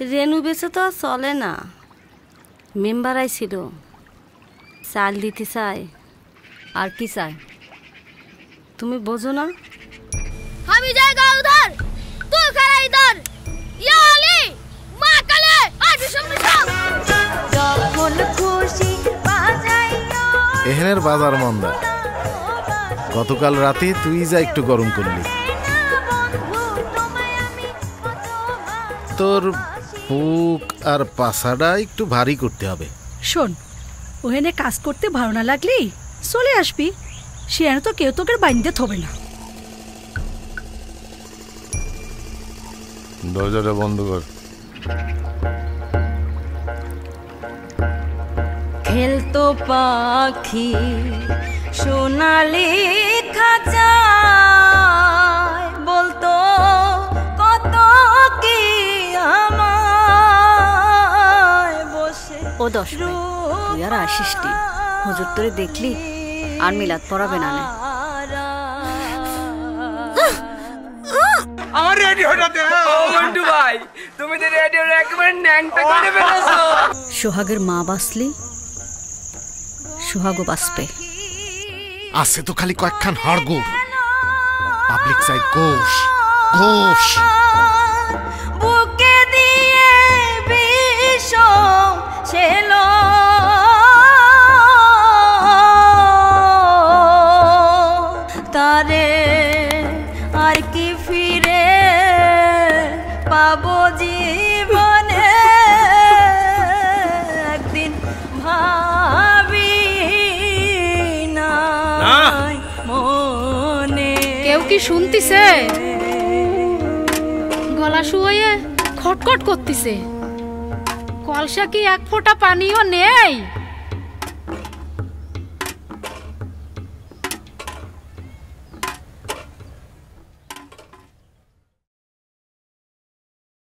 রেনু বেসে তো চলে না। মেম্বার আইছিল। চাল দিতে চাই আর কি চাই তুমি বোঝো না? আমি যাই গা উধার তুই খেলাই ধর ইয়ালি মা কালে আজ সামনে সব যখন খুশি এহেনের বাজার মন্দা। গতকাল রাতে তুই যা একটু গরম করলি। তোর বুক আর পাছাটা একটু ভারী করতে হবে। শোন ওখানে কাজ করতে ভালো না লাগলি চলে আসবি। সে তো কেউ তোকে বাইন্দে থবে না। দরজাটা বন্ধ কর। খেলতো পাখি সোনালি খাঁচায় ও দশ তুই আর আসিস নি। হুজুর তোরে দেখলি? আর মিলাদ পড়াবে না আমার রেডিওটা দে মন্টু ভাই তুমি তো রেডিওর একেবারে ন্যাংটা করে ফেলেছো। সোহাগের মা বাসলি সোহাগও বাঁচবে। আছে তো খালি কয়েকখান হাড়গোড়। পাবলিক সাইড ঘোষ ঘোষ কি ফিরে পাবো জীবনে। একদিন ভাবি না মনে। কেউ কি শুনতিছে? গলা শুয়ে খটখট করতিছে। কলসা কি এক ফোঁটা পানিও নেই?